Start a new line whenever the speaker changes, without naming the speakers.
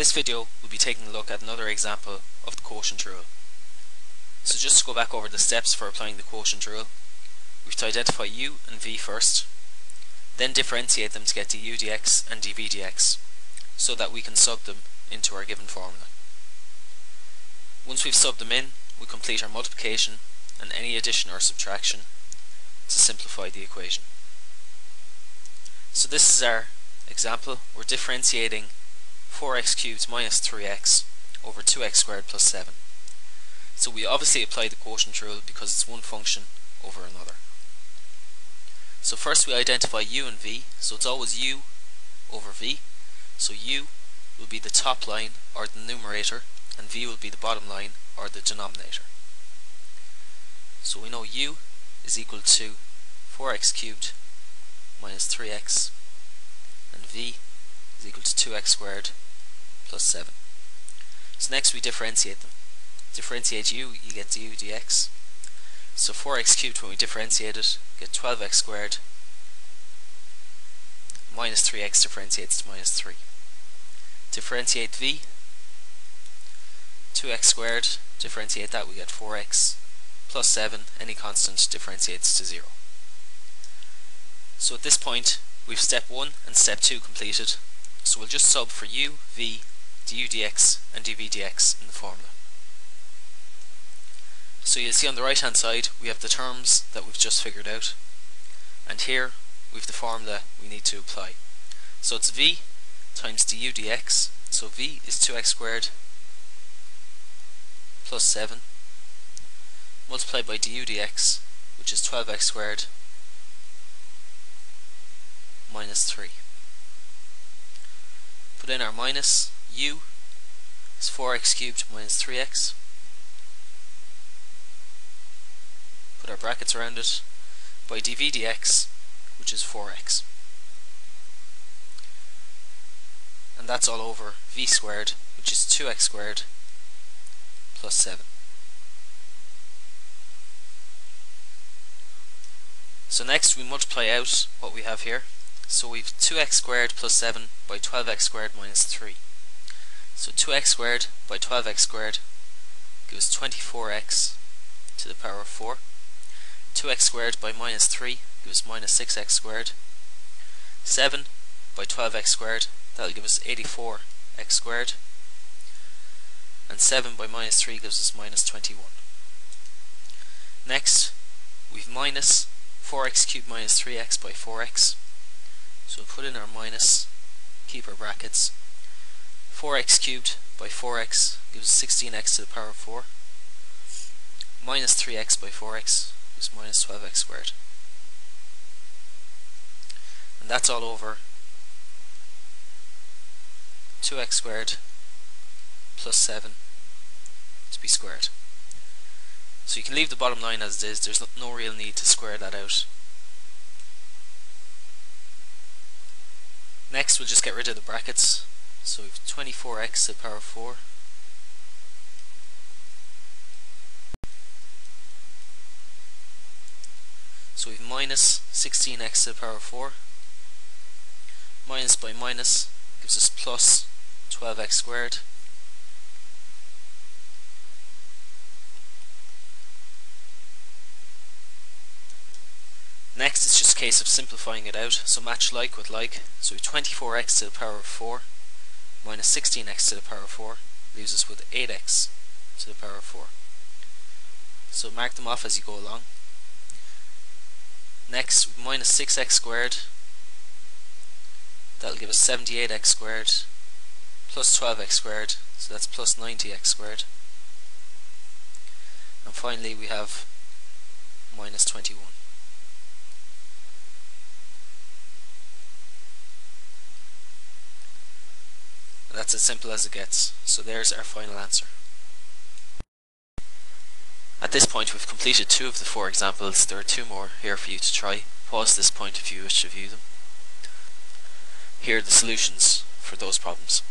this video we'll be taking a look at another example of the quotient rule. So just to go back over the steps for applying the quotient rule, we have to identify u and v first, then differentiate them to get du dx and dv dx, so that we can sub them into our given formula. Once we've subbed them in, we complete our multiplication and any addition or subtraction to simplify the equation. So this is our example. We're differentiating 4x cubed minus 3x over 2x squared plus 7. So we obviously apply the quotient rule because it's one function over another. So first we identify u and v, so it's always u over v. So u will be the top line or the numerator and v will be the bottom line or the denominator. So we know u is equal to 4x cubed minus 3x and v 2x squared plus 7. So next we differentiate them. Differentiate u, you get du dx. So 4x cubed when we differentiate it, get 12x squared minus 3x differentiates to minus 3. Differentiate v, 2x squared, differentiate that, we get 4x plus 7, any constant differentiates to 0. So at this point, we've step 1 and step 2 completed. So we'll just sub for u, v, du dx and dv dx in the formula. So you'll see on the right hand side we have the terms that we've just figured out and here we've the formula we need to apply. So it's v times du dx so v is 2x squared plus 7 multiplied by du dx which is 12x squared minus 3. Put in our minus u is 4x cubed minus 3x. Put our brackets around it by dv dx which is 4x. And that's all over v squared which is 2x squared plus 7. So next we multiply out what we have here. So we've 2x squared plus 7 by 12x squared minus 3. So 2x squared by 12x squared gives 24x to the power of 4. 2x squared by minus 3 gives minus 6x squared. 7 by 12x squared, that'll give us 84x squared. And 7 by minus 3 gives us minus 21. Next, we've minus 4x cubed minus 3x by 4x. So we'll put in our minus, keep our brackets. 4x cubed by 4x gives 16x to the power of 4. Minus 3x by 4x is minus 12x squared. And that's all over 2x squared plus 7 to be squared. So you can leave the bottom line as it is, there's no real need to square that out. Next we'll just get rid of the brackets. So we've 24x to the power of 4. So we've minus 16x to the power of 4. Minus by minus gives us plus 12x squared. Next it's just a case of simplifying it out, so match like with like. So 24x to the power of 4 minus 16x to the power of 4 leaves us with 8x to the power of 4. So mark them off as you go along. Next, minus 6x squared, that'll give us 78x squared, plus 12x squared, so that's plus 90x squared. And finally we have minus 21. That's as simple as it gets. So there's our final answer. At this point we've completed two of the four examples. There are two more here for you to try. Pause this point if you wish to view them. Here are the solutions for those problems.